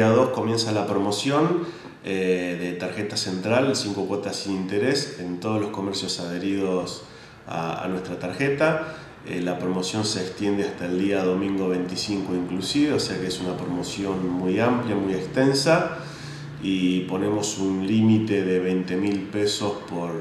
día 2 comienza la promoción eh, de tarjeta central, 5 cuotas sin interés en todos los comercios adheridos a, nuestra tarjeta. Eh, la promoción se extiende hasta el día domingo 25 inclusive, o sea que es una promoción muy amplia, muy extensa y ponemos un límite de 20 mil pesos por,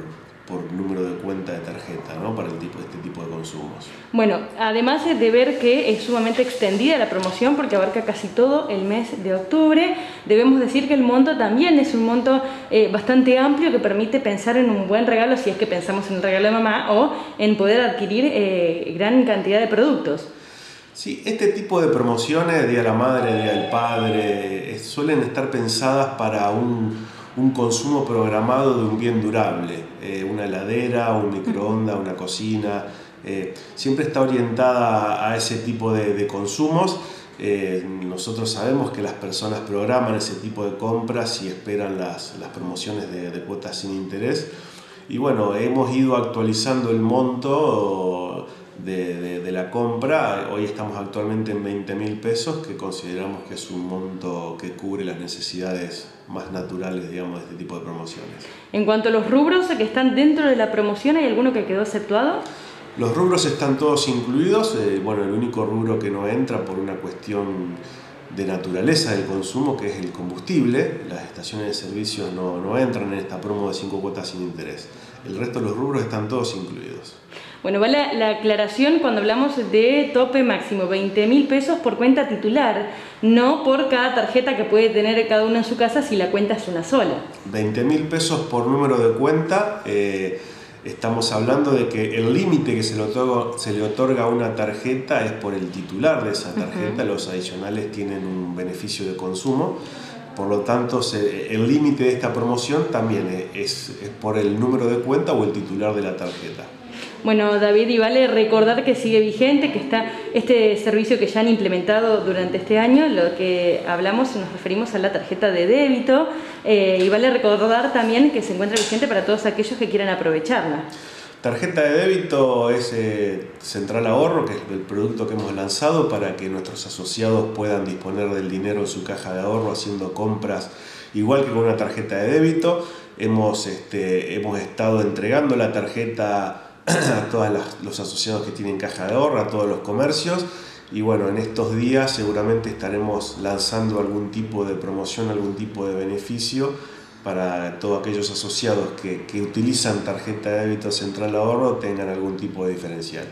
por número de cuenta de tarjeta ¿no? para el tipo, este tipo de consumos. Bueno, además de ver que es sumamente extendida la promoción porque abarca casi todo el mes de octubre, debemos decir que el monto también es un monto eh, bastante amplio que permite pensar en un buen regalo si es que pensamos en un regalo de mamá o en poder adquirir eh, gran cantidad de productos. Sí, este tipo de promociones, Día de la Madre, Día del Padre, eh, suelen estar pensadas para un un consumo programado de un bien durable, eh, una heladera, un microondas, una cocina, eh, siempre está orientada a ese tipo de, consumos. Eh, nosotros sabemos que las personas programan ese tipo de compras y esperan las, promociones de, de, cuotas sin interés. Y bueno, hemos ido actualizando el monto de, de, la compra. Hoy estamos actualmente en 20 mil pesos, que consideramos que es un monto que cubre las necesidades más naturales, digamos, de este tipo de promociones. En cuanto a los rubros que están dentro de la promoción, ¿hay alguno que quedó exceptuado? Los rubros están todos incluidos. Eh, bueno, el único rubro que no entra por una cuestión de naturaleza del consumo, que es el combustible. Las estaciones de servicio no, no entran en esta promo de 5 cuotas sin interés. El resto de los rubros están todos incluidos. Bueno, vale la, la aclaración cuando hablamos de tope máximo, 20 mil pesos por cuenta titular, no por cada tarjeta que puede tener cada uno en su casa si la cuenta es una sola. 20 mil pesos por número de cuenta. Eh, estamos hablando de que el límite que se le, otorga, se le otorga a una tarjeta es por el titular de esa tarjeta, los adicionales tienen un beneficio de consumo. Por lo tanto, el límite de esta promoción también es, es por el número de cuenta o el titular de la tarjeta. Bueno, David, y vale recordar que sigue vigente, que está este servicio que ya han implementado durante este año, lo que hablamos nos referimos a la tarjeta de débito, eh, y vale recordar también que se encuentra vigente para todos aquellos que quieran aprovecharla. Tarjeta de débito es eh, Central Ahorro, que es el producto que hemos lanzado para que nuestros asociados puedan disponer del dinero en su caja de ahorro haciendo compras igual que con una tarjeta de débito. Hemos, este, hemos estado entregando la tarjeta a todos los asociados que tienen caja de ahorro, a todos los comercios. Y bueno, en estos días seguramente estaremos lanzando algún tipo de promoción, algún tipo de beneficio para todos aquellos asociados que, que utilizan tarjeta de débito central ahorro tengan algún tipo de diferencial.